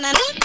na na. na